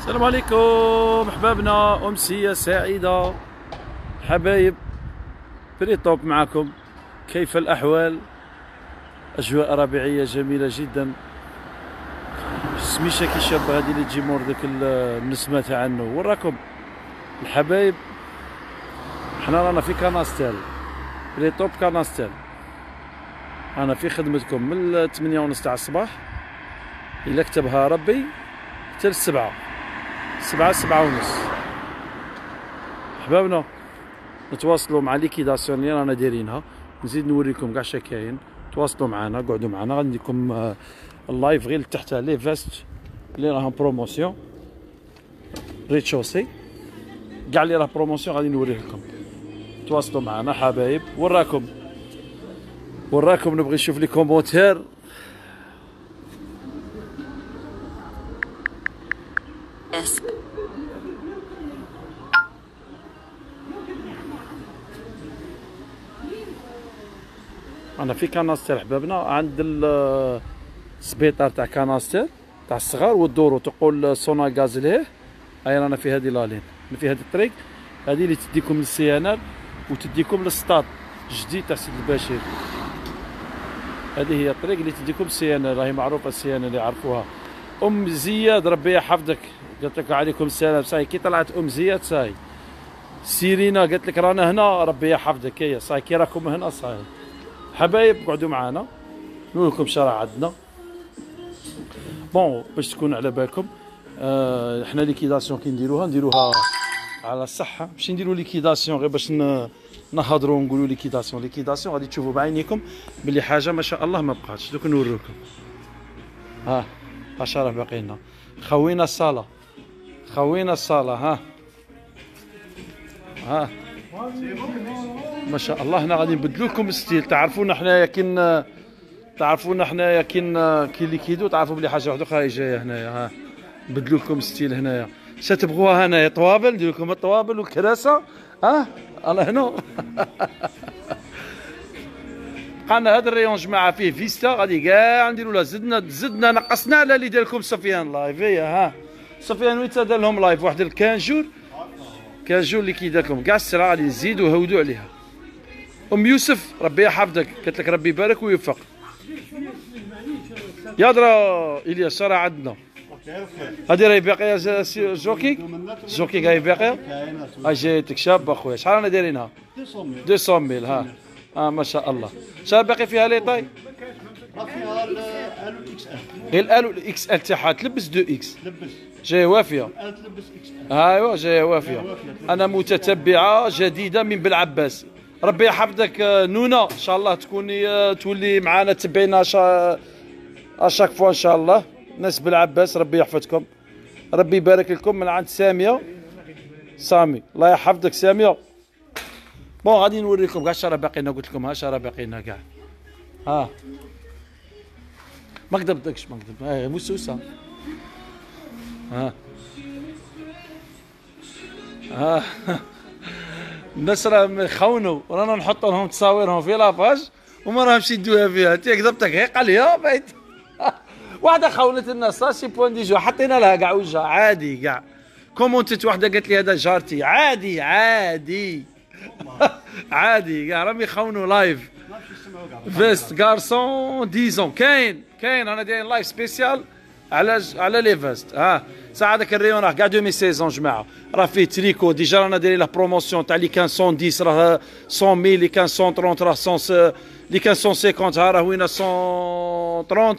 السلام عليكم أحبابنا أمسية سعيدة. حبايب Pritop معكم. كيف الأحوال؟ أجواء ربيعية جميلة جدا. سميشة كي شابه هذه اللي تجي مور ديك النسمة تاع النو وراكم الحبايب. حنا رانا في كاناستيل. Pritop كاناستيل. أنا في خدمتكم من 8 ونص تاع الصباح. إلا كتبها ربي حتى للسبعة. سبعة سبعة ونص. حبابنا نتواصلوا مع liquidation اللي رانا دايرينها. نزيد نوريكم كاع كاين تواصلوا معنا قعدوا معنا. غادي نديكم آه، ال live غير تحت les vestes اللي راهم promotion rez-de-chaussée كاع اللي راه promotion غادي نوريه لكم تواصلوا معنا حبايب. وراكم. وراكم نبغي نشوف لي كومونتير أنا في كناستر حبابنا عند ال- السبيطار تاع كناستر تاع الصغار والدورو تقول سونا غاز ليه أي رانا في هذه لالين في هذه الطريق هذه اللي تديكم للسي إن ال وتديكم للسطاد جديد تاع سيد البشير. هذه هي الطريق اللي تديكم ال CNL راهي معروفة ال CNL يعرفوها. أم زياد ربي يحفظك. قالت لك عليكم السلام ساي كي طلعت أم زياد ساي. سيرينا قالت لك رانا هنا ربي يحفظك. هي ساي كي راكم هنا ساي حبايب قعدوا معنا نقول لكم شرع عندنا. bon باش تكون على بالكم آه إحنا liquidation كي نديروها نديروها على الصحة. ماشي نديرو liquidation غير باش نهضروا ونقولوا liquidation. liquidation غادي تشوفوا بعينيكم بلي حاجة ما شاء الله ما بقاتش. دوك نوريكم. ها اش راه باقي لنا خوينا الصالة. خوينا الصالة ها. ها. ما شاء الله هنا غادي نبدلو لكم ال style تعرفونا حنايا كي تعرفونا حنايا كي كي اللي كيدو تعرفوا بلي حاجة واحدة أخرى جاية هنايا ها. نبدلو لكم ال style هنايا تبغوها هنايا؟ طوابل؟ ندير لكم الطوابل والكراسة. ها؟ الله هنا بقانا هذا ال rayon جماعة فيه veste غادي كاع نديرو له زدنا زدنا نقصنا على اللي دار لكم سفيان live هي ها. سفيان وين دار لهم live واحد ال 15 jours 15 jours اللي كيدار لكم كاع السلعة غادي نزيدو هودو عليها. أم يوسف ربي يحفظك. قالت لك ربي يبارك ويوفق. يا درا الياس راه عندنا. هذه راهي باقية جوكي جوكي راهي باقية؟ اجيتك شابه خويا شحال رانا دايرينها؟ 200 ميل ها. آه ما شاء الله. شحال باقي فيها لي طاي؟ فيها الالو غير الاكس ال تاعها تلبس 2 إكس لبس جاية وافيه ايوا جاية وافيه أنا متتبعه جديده من بالعباس ربي يحفظك نونا ان شاء الله تكوني تولي معنا تبعينا شا اشاك فوا ان شاء الله ناس بالعباس ربي يحفظكم ربي يبارك لكم من عند ساميه سامي الله يحفظك ساميه بون غادي نوريكم كاع شرا باقينا قلت لكم ها شرا باقينا كاع ها ما كذبتكش ما كذبت آه موسوسه ها. ها. الناس راهم يخونوا ورانا نحطوا لهم تصاويرهم في لاباج وما راهمش يدوها فيها. أنت كذبتك هي قال يا بيت واحدة خونت الناس سي بوان دي جو حطينا لها كاع وجهها. عادي كاع كومونتيت واحدة قالت لي هذا جارتي. عادي عادي. عادي كاع راهم يخونوا لايف فيست غارسون ديزون كاين كاين. أنا داير لايف سبيسيال على على les vestes ها. ساعه هذاك ال rayon راه كاع demi-saison جماعة. راه فيه tricot. déjà رانا دايرين له promotion تاع لي كان 110 راه 100 لي كان 130 راه 100 لي كان 150 ها راه وين 130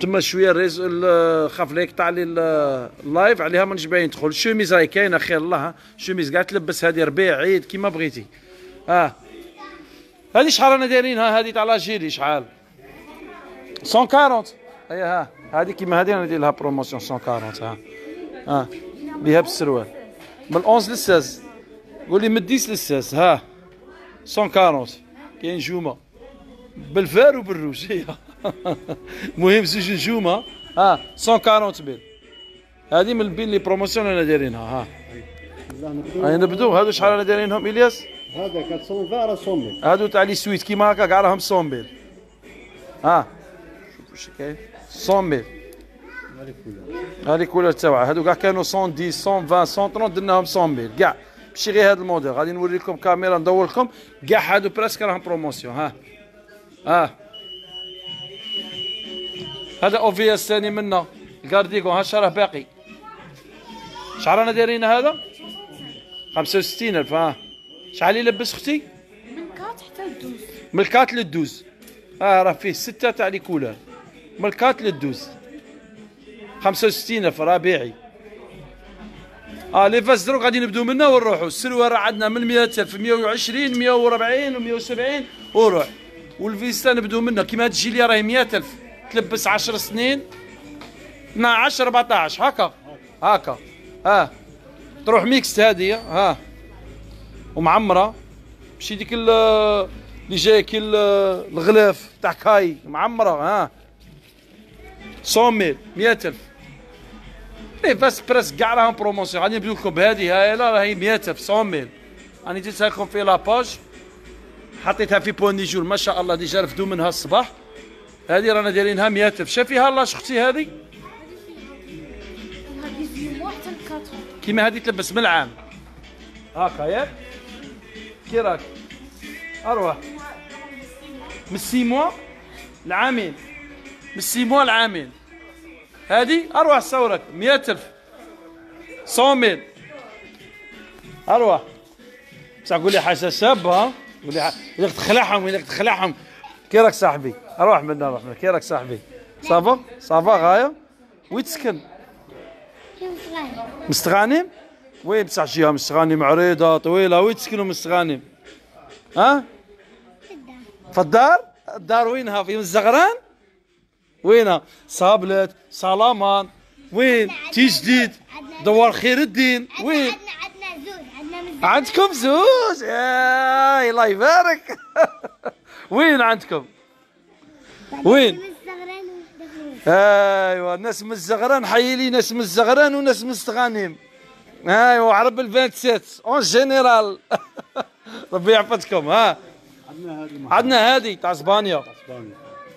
تما شوية ال réseau خاف ليك يقطع لي ال- ال live عليها مانيش باين ندخل الشوميز راهي كاينة خير الله الشوميز كاع تلبس هذه ربيع عيد كيما بغيتي. ها. هذه شحال رانا دايرينها هذه تاع لاجيري شحال؟ 140 اي ها هذه كيما هذه أنا ندير لها بروموسيون 140 ها. ها بها بالسروال من 11 لل 16 قول لي من 10 لل 16 ها 140 كاين جومة. بالفار وبالروج هي مهم زوج نجومه ها. 140 بيل. هذه من بين لي بروموسيون أنا دايرينها ها. هاي نبدو هادو شحال أنا دايرينهم إلياس؟ هذا 420 راه 100 هادو تاع لي سويت كيما هكا كاع راهم 100 ميل ها. شوف واش كاين 100 ميل هذه كلها هذه كولر تاعها هادو كاع كانوا 110 120 130 درناهم 100 كاع ماشي غير هذا الموديل غادي نوري لكم كاميرا ندور لكم كاع هادو بريسك راهم بروموسيون ها ها هذا أو في اس ثاني منا الكارديكو ها شراه باقي شحال رانا دايرين هذا 65 الف ها شحال يلبس أختي من quatre حتى ال douze من ال quatre لل douze آه راه فيه ستة تاع les couleurs من ال quatre لل douze. 65 الف راه بيعي آه les vestes دروك غادي نبداو منا ونروحوا. السلعة راه عندنا من 100 الف 120 140 و170 وروح. والفيستا نبداو منها كيما هاد الجيليا راهي 100 ألف. تلبس 10 سنين. 12 14 هكا. هكا. ها. تروح ميكس هذه ها. ومعمرة. ماشي ديك ال- اللي جاية كي ال- الغلاف تاع كاي. معمرة. ها. 100 mille 100 ألف. اي بس prix كاع راهم promotion. غادي نبدو لكم بهذه هاي لا راهي 100 ألف. 100 mille راني جيتها لكم في la page حطيتها في Point du Jour. ما شاء الله déjà رفدوا منها الصباح. هذه رانا دايرينها 100 ألف. شافيها l'âge أختي هذه؟ كيما هذه تلبس من العام. هاكا ياك. كي راك؟ أروح. من six mois؟ العامين. من six mois العامين. هذه أروح صورك 100000 100 أروح بصح قول لي حاجة شابه ها؟ قول لي إذا تخلعهم إذا تخلعهم كي راك صاحبي؟ أروح منا أروح منا كي راك صاحبي؟ صافا؟ صافا غاية. وين تسكن مستغانم؟ وين بصح جهه مستغانم عريضة طويلة. وين تسكنوا مستغانم ها؟ في الدار الدار وينها؟ في الزغران؟ وينها صابلت سلامان وين؟ تي جديد؟ دوار خير الدين. وين؟ عندنا عندنا زوج عندنا من عندكم زوج؟ يا الله يبارك. وين عندكم؟ وين؟ ايوا ناس من الزغران حي لي ناس من الزغران وناس من السغانيم ايوا عرب ال 27 اون جينيرال. ربي يحفظكم ها. عندنا هذه عندنا هذه تاع اسبانيا. اسبانيا.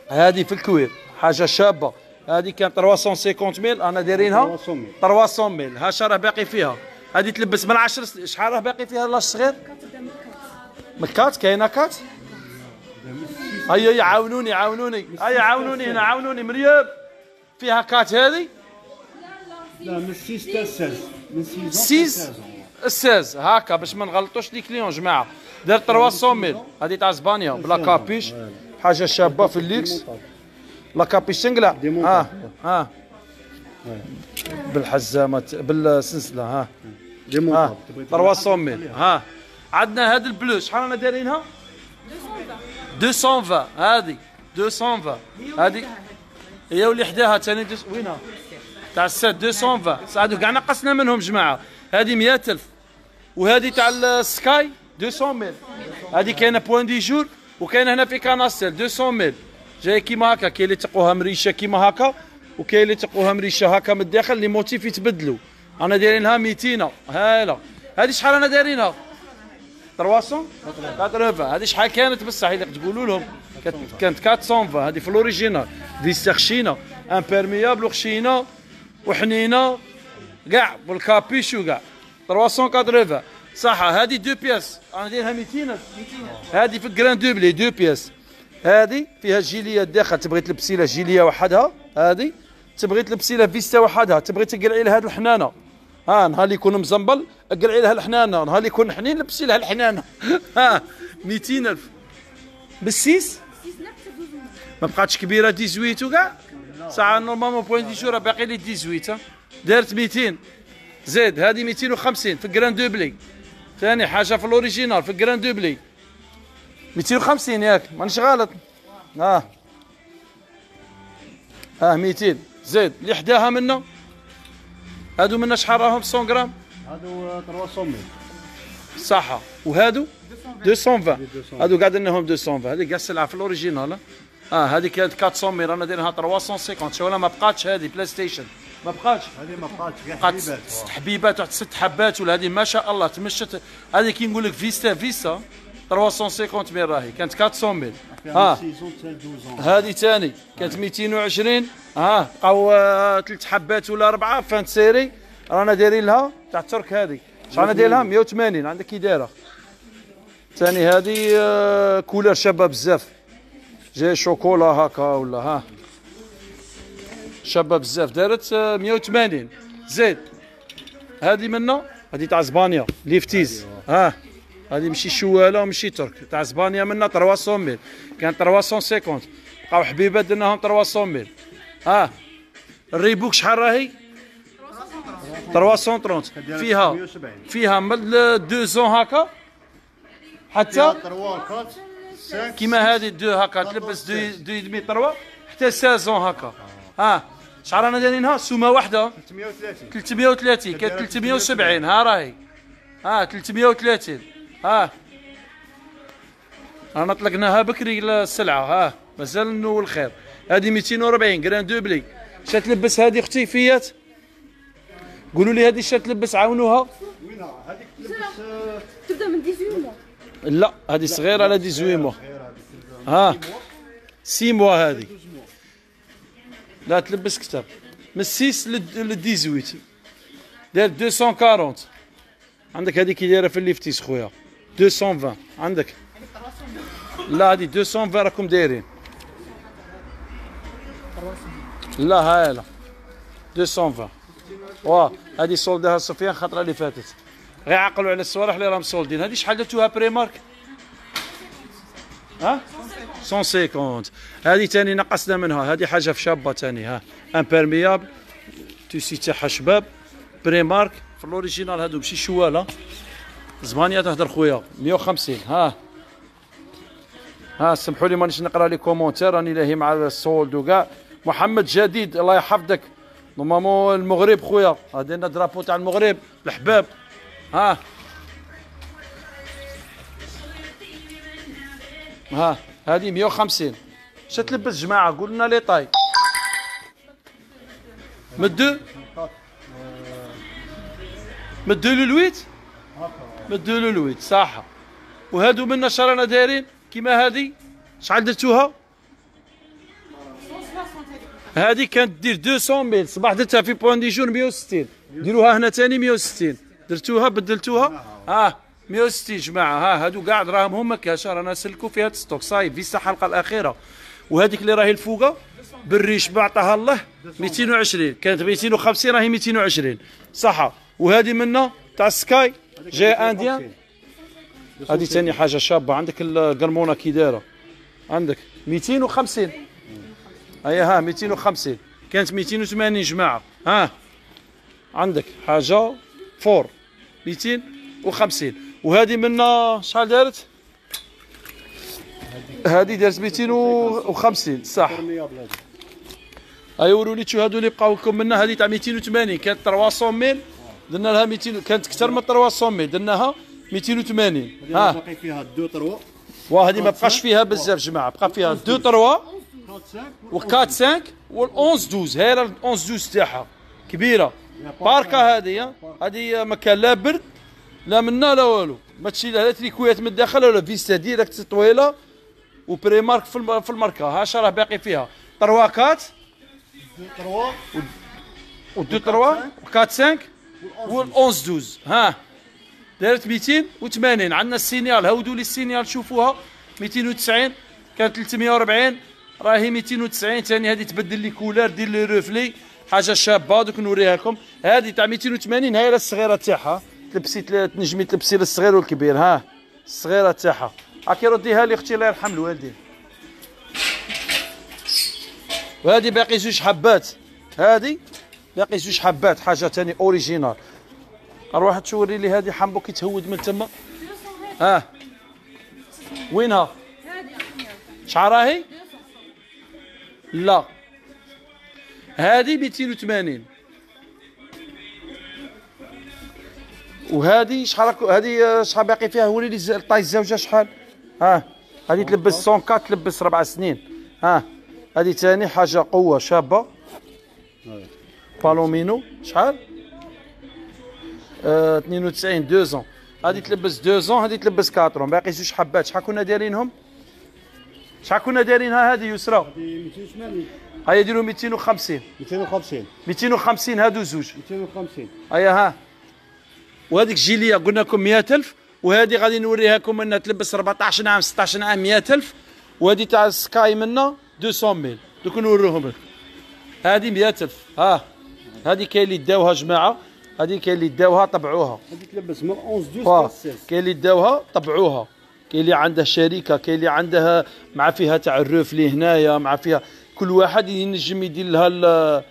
هذه في الكويت. حاجة شابة. هذه كانت 350 mille. أنا دايرينها؟ 300 300 mille. ها راه باقي فيها. هذه تلبس من 10 سنين شحال راه باقي فيها l'âge صغير؟ من quatre. كاينة quatre؟ هيا هيا عاونوني عاونوني. هيا عاونوني هنا عاونوني. مريم فيها quatre هذه؟ لا من 6 حتى 16 من 6 six لل seize هكا باش ما نغلطوش les clients جماعة. دار 300 mille. هذه تاع إسبانيا بلا capuche. حاجة شابة في ال luxe. la capuche تنقلع ها ها. بالحزامة بالسلسلة ها. dé ها. montable 300 mille ها. عندنا هاد ال bleu شحال رانا دايرينها؟ 220 هذه 220 هذه هي واللي حداها ثاني وينها؟ تاع السات 220 ساعدوا كاع نقصنا منهم جماعة. هذه 100000 وهذه تاع ال skaï 200 mille. هذه كاينة Point du Jour وكاينة هنا في كاناستيل 200 mille. جاي كيما هكا كاين اللي تقوها مريشه كيما هكا وكاين اللي تقوها مريشه هكا من الداخل les motifs يتبدلوا أنا دايرينها 200 هايله هذه شحال أنا دايرينها؟ 300 80 هذه شحال كانت بصح؟ اللي تقولوا لهم. كانت كانت 420 هذه في ال original. فيستا خشينه imperméable وخشينه وحنينه كاع وال capuche وكاع 380 صح. هذه deux pièces. أنا دايرها 200 هذه في ال grand doublé. deux pièces. هذه فيها جيلية الداخل تبغي تلبسي لها جيلية وحدها؟ هذه تبغي تلبسي لها فيستا وحدها تبغي تقلعي لها هذه الحنانة. ها نهار اللي يكون مزنبل اقلعي لها الحنانة. نهار اللي يكون حنين لبسي لها الحنانة. ها 200000 بال six؟ ما بقاتش كبيرة 18 وكاع ساعه normalement Point du Jour باقي les 18 ها. دارت 200 زيد هذه 250 في ال grand doublé ثاني حاجة في ال original في ال grand doublé 250 ياك مانيش غلط. ها ها 200 زيد اللي حداها منا هادو منا شحال راهم؟ 100 غرام؟ هذو 300 صح وهادو؟ 220 هادو قاعد لهم 220 هذه كاع السلعة في ال original. آه هذه كانت 400 رانا دايرينها 350 شو ما بقاتش هذه بلاي ستيشن ما بقاتش. هذه ما بقاتش كاع حبيبات. ست حبيبات واحد ست حبات ولا هذه ما شاء الله تمشت. هذه كي نقول لك فيستا فيستا. 350 mille راهي. كانت 400 mille ها. من 6 ans حتى 12 ans هذه ثاني كانت 220 ها. بقاو آه، ثلاث حبات ولا اربعه fin de série. رانا دايرين لها تاع الترك هذه شحال أنا داير لها 180 عندك كي دايره ثاني هذه آه، couleur شابة بزاف. جاي شوكولا هكا ولا ها. شابة بزاف. دارت آه، 180 زيد. هذه منا؟ هذه تاع اسبانيا Lefties. ها. هذه ماشي شوالة وماشي ترك. تاع اسبانيا منا 300 mille كان 350 بقاو حبيبات درناهم 300 mille ها. ال Reebok شحال راهي؟ 330 فيها 170 فيها من 200 هكا حتى 3 4 5 كيما هذه deux هكا تلبس deux deux et demi trois. حتى 16 هكا ها. شحال رانا دايرينها؟ سومة واحدة. 330 330 كانت 370 ها راهي. ها 330 ها. رانا طلقناها بكري السلعة ها. مازال نول الخير. هذه 240 جران دوبلي شات تلبس هذه أختي فيات؟ قولوا لي هذه شات تلبس عاونوها. وينها؟ هذيك تلبس تبدأ من 18 مو لا هذه صغيرة على 18 مو غير هذيك ها. 6 موا. هذه. لا تلبس كتاب. من 6 ل 18 داير 240 عندك هذه كي دايره في الليفتيس خويا. 220 عندك؟ لا هذه 220 راكم دايرين. لا هاي لا. 220 واه هذه صولدها سفيان خطره اللي فاتت. غير عقلوا على الصوالح اللي راهم صولدين هذه شحال درتوها بري مارك ها 150 هذه ثاني نقصنا منها. هذه حاجة في شابة ثاني ها. امبيرميابل توسي تاعها شباب بري مارك في الاوريجينال هادو ماشي شواله زمانية تهدر خويا. 150 ها. ها سمحوا لي مانيش نقرأ لي كومونتير راني لاهي مع السولد وكاع محمد جديد الله يحفظك. نورمالمون المغرب خويا. هادي لنا درابو تاع المغرب. الحباب. ها. ها هذه 150 اش تلبس جماعة قول لنا لي طاي. مدو. مدو للويت؟ مدو للويت صح وهادو منا شرانا دايرين كيما هادي شحال درتوها؟ هذه كانت دير 200 ميل صباح درتها في بوان دي جور 160 ديروها هنا ثاني 160 درتوها بدلتوها؟ آه 160 جماعة. ها هادو كاع دراهم هما كاشا رانا سلكوا في هاد ستوك. صاي فيسا الحلقة الأخيرة. وهذيك اللي راهي الفوقة بالريش بعطاها الله 220 كانت 250 راهي 220 صح وهذه منا تاع سكاي. جاي انديان هذه ثاني حاجة شابة. عندك القرمونة كي دايرة. عندك 250 هيا ها 250 كانت 280 جماعة. ها. عندك حاجة فور. 250 وهذه منا شحال دارت؟ هذه دارت 250 صح. اي ولولي شو هادو اللي بقاو لكم منا هذه تاع 280 كانت 300 ميل درنا لها 200 كانت أكثر من 300 ميل درناها 280 هذه ها. باقي فيها 2 3 وهذه ما بقاش فيها بزاف جماعة. بقى فيها 2 3 4 5 و 4 5 وال 11 12 هي ال 11 12 تاعها كبيره باركة. هذه. هذه ما كان لا برد لا منا لا والو. ما تشيل لا تريكويات من الداخل ولا فيستا ديريكت طويلة وبري مارك في الم- في الماركه ها شا راه باقي فيها. طرواكات 3 و 2 3 و 4 5 وال 11 12 ها دارت 280 عندنا السينيال. هودوا لي السينيال. شوفوها. 290 كانت 340 راهي 290 ثاني هذه تبدل لي كولار. دير لي روفلي حاجة شابة. دوك نوريها لكم. هذه تاع 280 هاي الصغيره تاعها. تلبسي تل- تنجمي تلبسي للصغير والكبير. ها. الصغيرة تاعها. هاكي رديها لي أختي. الله يرحم الوالدين. وهذه باقي زوج حبات. هذه باقي زوج حبات حاجة ثاني original. أروح تشوري لي هذه حمبو كي تهود من تما. ها؟ وينها؟ شحال راهي؟ لا. هذه 280 وهذه شحال هذه آه، شحال باقي فيها؟ وري لي الطاي الزوجة شحال؟ ها؟ هذه تلبس 104 تلبس ربع سنين. ها؟ هذه ثاني حاجة قوة شابة. بالومينو شحال آه 92 2 زون هذه تلبس douze ans هذه تلبس quatre ans باقي زوج حبات شحال كنا دايرينهم شحال كنا دايرينها هذه يسرى 280 هيا يديروا 250 250 250 هادو زوج 250 هيا ها وهذيك جيليه قلنا لكم 100000 وهذه غادي نوريها لكم انها تلبس 14 عام 16 عام 100000 وهذه تاع سكاي منا 200000 دوك نوريهم لك هذه 100000 ها هذه كاين اللي داوها جماعة هذه كاين اللي داوها طبعوها. هذه تلبس من 11 12 فا. 16 كاين اللي داوها طبعوها. كاين اللي عنده شركة كاين اللي عندها مع فيها تاع ال reflet هنايا مع فيها كل واحد ينجم يدير لها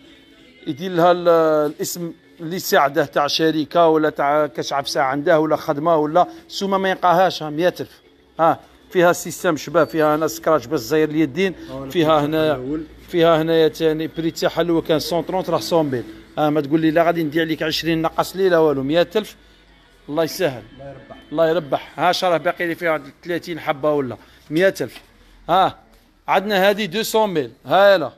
يدير لها ال- الاسم اللي يساعده تاع شركة ولا تاع كاش عفسة عنده ولا خدمة ولا سوما ما يلقاهاش ها 100000 ها فيها système شباب فيها هنا scratch باش زير اليدين فيها هنا فيها هنايا ثاني prix تاعها الأول كان 130 راه 100 ها ما تقول لي لا غادي ندير عليك 20 نقص لي لا والو 100000 الله يسهل. الله يربح. ها شراه باقي لي فيها 30 حبة ولا 100000 ها عندنا هذه 200 ها لا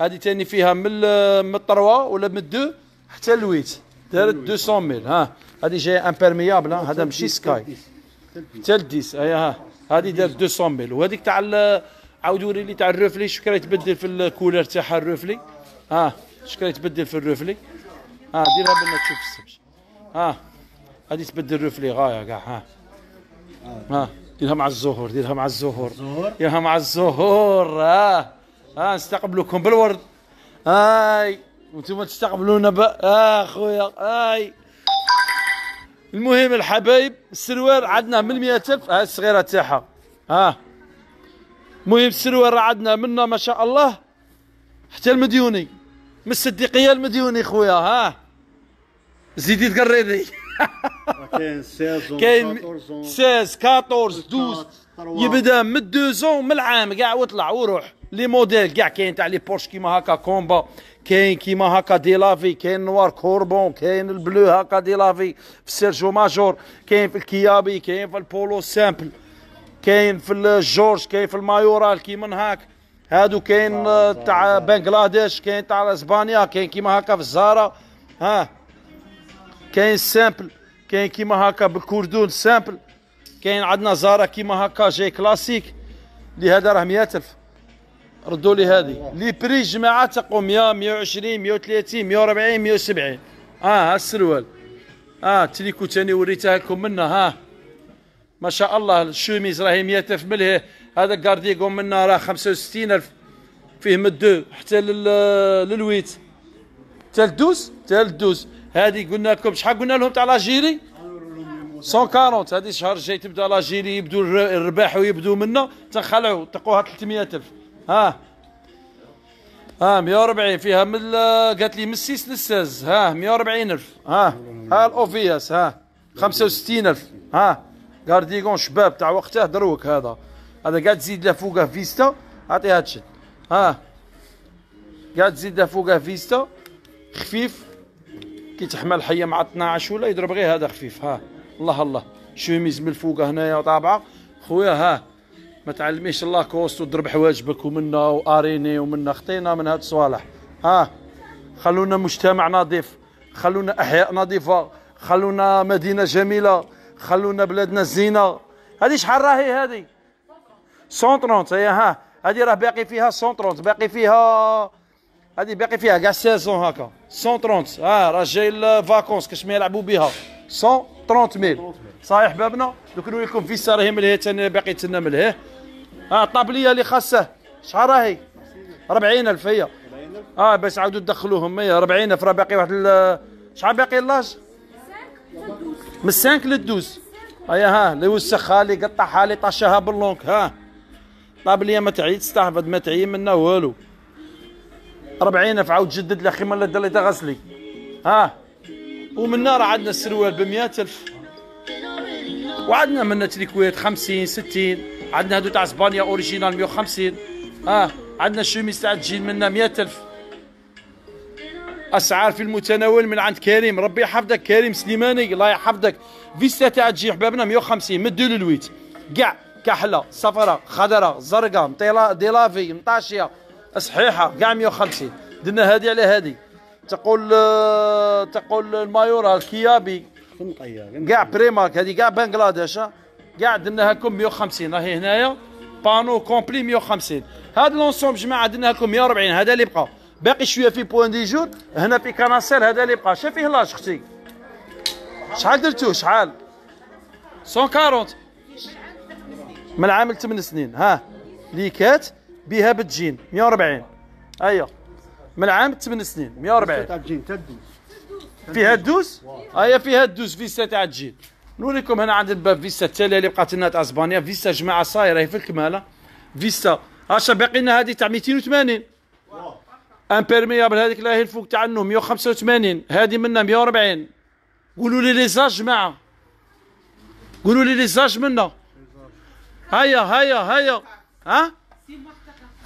هذه ثاني فيها من من ال trois ولا من ال deux؟ حتى ال huit. دارت 200 ها هذه جاية imperméable هذا ماشي سكاي. حتى الديس هيا ها هذه دارت 200 وهذيك تاع عاودوا لي تاع الرفلي شكرا يتبدل في الكولر تاعها الرفلي. ها شكرا يتبدل في الرفلي. ها ديرها بنا تشوف السبش ها هذه تبدل رفلي غاية كاع ها. ها ديرها مع الزهور ديرها مع الزهور. زهور ديرها مع الزهور ها. ها نستقبلكم بالورد. هاي وأنتم تستقبلونا ب آه خويا هاي. المهم الحبايب السروال عندنا من 100000 ها الصغيرة تاعها. ها. المهم السروال عندنا منا ما شاء الله. حتى المديوني. من الصديقية المديوني خويا ها. زيدي تقريدي. كاين 16 كاين 14 16 14 12 يبدا من 2 من العام كاع وطلع وروح لي موديل كاع كاين تاع لي بورش كيما هكا كومبا. كاين كيما هكا دي لافي كاين نوار كوربون كاين البلو هكا دي لافي. في سيرجو ماجور كاين في الكيابي كاين في البولو سامبل. كاين في الجورج كاين في المايورال كيما هاك. هادو كاين آه، تاع بنغلاديش كاين تاع اسبانيا كاين كيما هكا في الزهرة. ها كاين سامبل كاين كيما هكا بالكردون سامبل. كاين عندنا زارا كيما هكا جاي كلاسيك. اللي هذا راه 100000 ردوا لي هذه لي بري جماعة تقوا 100 120 130 140 170 آه ها السروال. آه تريكو تاني وريتها لكم منا ها. ما شاء الله الشوميز راهي 100000 ملهي. هذا كارديغون منا راه 65000 فيه من الدو حتى لل- للويت. حتى ال douze حتى ال douze هذه قلنا لكم شحال قلنا لهم تاع لاجيري 140 هذه الشهر الجاي تبدأ لاجيري يبدو الر- الرباح ويبدو منا تنخلعوا تلقوها 300000 ها. ها 140 فيها من ال- قالت لي من 6 لل 16 ها 140000 ها. ها الأوفياس. ها 65000 ها. كارديغون شباب تاع وقته دروك هذا هذا قاعد تزيد له فوقه فيستا اعطيها تشد ها قاعد تزيد له فوقه فيستا خفيف كي تحمل حيه مع 12 ولا يضرب غير هذا خفيف ها الله الله شوميز من الفوق هنايا طابعه خويا ها ما تعلميش الله كوست وضرب حواجبك ومنا واريني ومنا خطينا من هاد الصوالح ها خلونا مجتمع نظيف خلونا احياء نظيفه خلونا مدينه جميله خلونا بلادنا زينه هذه شحال راهي هذه؟ 130 هي ها هذه راه باقي فيها 130 باقي فيها هذه باقي فيها كاع saison هكا. 130 آه راه جاي ال vacances كاش ما يلعبوا بها 130 mille. صحيح بابنا؟ دوك نوري لكم فيسا راهي ملهيه تاني باقي تنا ملهيه آه الطابلية اللي خاصة. شحال راهي؟ 40000 هي. آه باش عاودوا تدخلوهم. هي 40000 راه باقي واحد ال- شحال باقي اللاج؟ من 5 لل 12 هيا ها اللي وسخها لي قطعها لي طشها باللونك ها. طابليه ما تعيد تستحفظ ما تعي منا والو. 40 الف عاود جدد لي أخي ما لا دار لي تغسلي ها. ومن راه عندنا السروال ب 100000 وعندنا منا تريكويت 50 60 عندنا هادو تاع إسبانيا original 150 ها. عندنا الشوميز تاع تجي منا 100000 أسعار في المتناول من عند كريم. ربي يحفظك. كريم سليماني الله يحفظك. فيستا تاع تجي حبابنا 150 من لل huit كاع كحلة صفراء خضراء زرقاء مطيلا délavée مطاشية صحيحه كاع 150 درنا هذه على هذه تقول آه، تقول ال Mayoral ال Kiabi كاع Primark هذه كاع بنغلاديش. كاع درنا لكم 150 راهي هنايا panneau complet 150 هذا l'ensemble جماعة درنا لكم 140 هذا اللي بقى. باقي شوية في Point du Jour هنا في كناستيل هذا اللي بقى. شوف فيه لاش أختي شحال درتو؟ شحال؟ 140 من عامل 8 سنين. ها. ليكات بها بتجين 140 أيوه. من عام 8 سنين 140 تاع الجين تدوس فيها الدوس هيا فيها الدوس فيستا تاع الجيل نوريكم هنا عند الباب فيستا التالية اللي بقات لنا تاع أسبانيا. فيستا جماعة صايرة هي في الكمالة. فيستا. هاشا باقي لنا هذه تاع 280 امبيرميابل هذيك لا هي الفوق تاع النوم 185 هذه منا 140 قولوا لي لي زاج جماعة قولوا لي les âges منا. هيا هيا هيا. ها؟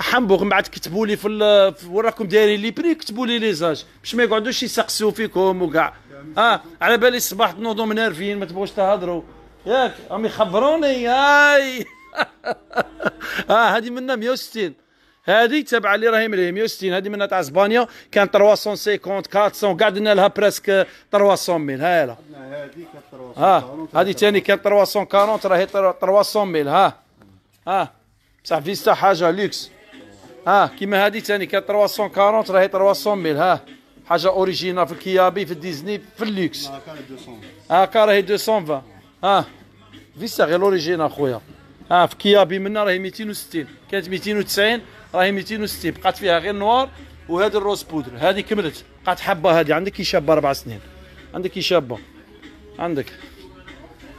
حنبوغ من بعد كتبوا لي في ال- في- وين راكم دايرين les prix كتبوا لي les âges. باش ما يقعدوش يسقسوا فيكم وكاع. آه على بالي الصباح تنوضوا منرفين ما تبغوش تهضروا. ياك راهم يخبروني. هاي. آه هذه منا 160 هذه تبع اللي راهي مليح 160 هذه منها تاع اسبانيا كان 350 400 قعدنا لها presque 300 mille. هاي لا هذيك ها هذه ثاني كانت 340 راهي 300 mille. ها. ها. بصح فيستا حاجة لوكس. ها كيما هذه ثاني كانت 340 راهي 300 mille. ها. حاجة original في ال Kiabi في الديزني في اللوكس. كان 200 هاكا راهي 220 ها. فيستا غير ال original خويا. ها في Kiabi منا راهي 260 كانت 290 راهي 260 بقات فيها غير noir وهذا الروز بودر. هذه كملت بقات حبه هذه. عندك كي شابة أربع سنين. عندك كي شابة. عندك.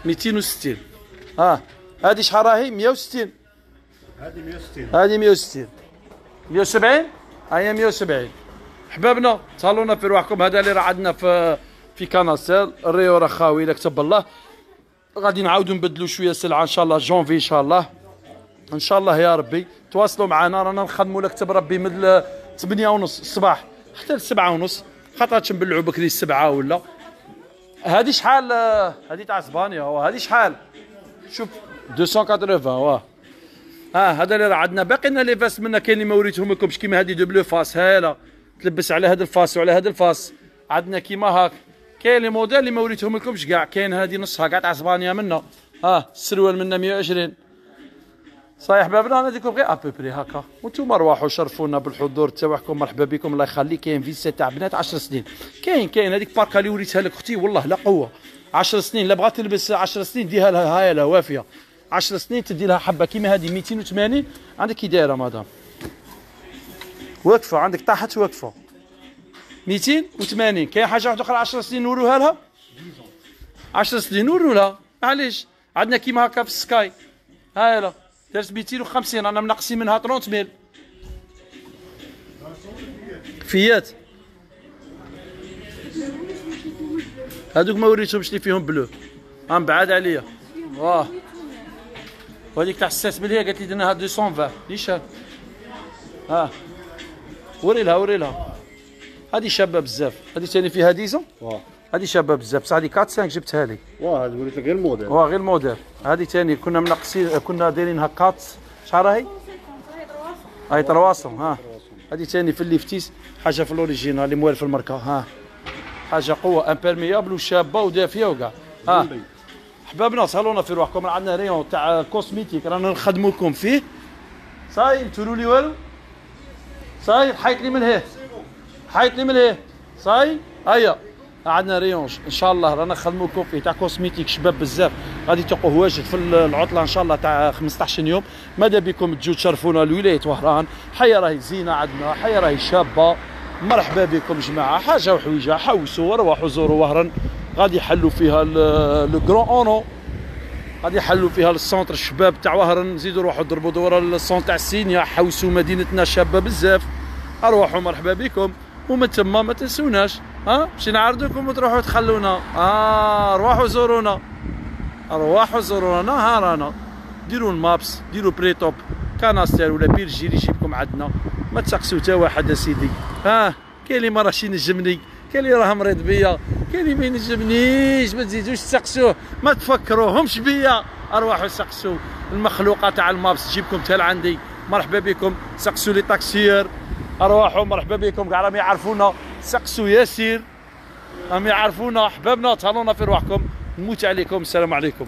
260 ها هذه شحال راهي؟ 160 هذه 160 هذه 160 170 هي 170 حبابنا تهلونا في رواحكم هذا اللي راه عندنا في في كناسير الريو راه خاوي لا كتب الله. غادي نعاودوا نبدلوا شوية سلعة إن شاء الله جونفي إن شاء الله. إن شاء الله يا ربي. تواصلوا معنا رانا نخدموا لك ربي من ال 8 ونص الصباح. حتى ل 7 ونص. خاطرش نبلعوا بكري السبعة ولا؟ هذه شحال هذه تاع إسبانيا؟ هذه شحال؟ شوف 280 واه آه هذا اللي راه عندنا. باقي لنا les vestes منا كاين اللي ما وريتهم لكمش كيما هذه double face هاله تلبس على هذا ال face وعلى هذا ال face. عندنا كيما هاك. كاين les modèles اللي ما وريتهم لكمش كاع كاين هذه نصها كاع تاع إسبانيا منا. آه السروال منا 120 صحيح بابنا أنا ديكم غير ابوبري هكا. وأنتم ارواحوا شرفونا بالحضور تاعكم. مرحبا بكم. الله يخليك. كاين فيزا تاع بنات 10 سنين. كاين كاين. هذيك باركا اللي وريتها لك أختي والله لا قوة. 10 سنين. لا بغات تلبس 10 سنين ديها لها هاي لها وافية. 10 سنين تدي لها حبة. كيما هذه 280 عندك كي دايرة مدام؟ واقفه عندك طاحت واقفه 280 كاين حاجة واحدة أخرى؟ 10 سنين نوروها لها؟ 10 سنين نوروا لها. معليش. عندنا كيما هكا في ال skaï. هاي لا. درت 250 أنا منقصين منها 30 mille فيات. هذوك ما وريتهمش اللي فيهم bleu. هم بعاد عليا. واه. وهذيك تاع 6 mille هي قالت لي درناها 220 ليش ها ها. وري لها وري لها. هذه شابة بزاف. هذه ثاني فيها dix ans؟ واه. هذه شابه بزاف بصح هذه 4 5 جبتها لي واه هذه وريت لك غير الموديل هو غير الموديل هذه ثاني كنا منقصين كنا دايرينها كات. شحال راهي؟ هاي trois cents ها. هذه ثاني في ال Lefties حاجة في ال original اللي موال في الماركه ها. حاجة قوة imperméable وشابه ودافيه وكاع ها. احبابنا سالونا في روحكم. عندنا rayon تاع cosmétique رانا نخدموا لكم فيه. صاي تقولوا لي والو. صاي حيط لي من هيه حيط لي من هيه صاي هيا. عندنا rayon. إن شاء الله رانا نخدموا لكم فيه تاع cosmétique شباب بزاف. غادي تلقوه واجد في العطلة إن شاء الله تاع 15 يوم. ماذا بكم تجوا تشرفونا لولايه وهران؟ حيا راهي زينة عندنا حيا راهي شابة. مرحبا بكم جماعة. حاجة وحويجة حوسوا وروحوا زوروا وهران. غادي يحلوا فيها le grand اونو غادي يحلوا فيها ال centre الشباب تاع وهران. نزيدوا روحوا ضربوا دورة لل centre تاع السينيا حوسوا مدينتنا شابة بزاف. اروحوا مرحبا بكم. ومن تما ما تنسوناش. ها؟ باش نعرضوكم وتروحوا تخلونا. آه روحوا زورونا. أرواحوا زورونا. نهارنا ديروا ال Maps ديروا Pritop. كاناستيل ولا بير الجير يجيبكم عندنا. ما تسقسوا حتى واحد أسيدي. ها كاين اللي ما راهش ينجمني. كاين اللي راه مريض بيا. كاين اللي ما ينجمنيش. ما تزيدوش تسقسوه. ما تفكروهمش بيا. أرواحوا سقسوا. المخلوقة تاع المابس تجيبكم حتى لعندي مرحبا بكم. سقسوا لي تاكسير أرواحوا مرحبا بكم. كاع راهم يعرفونا. سقسوا ياسير راهم يعرفونا أحبابنا تهلاونا في رواحكم. نموت عليكم. السلام عليكم.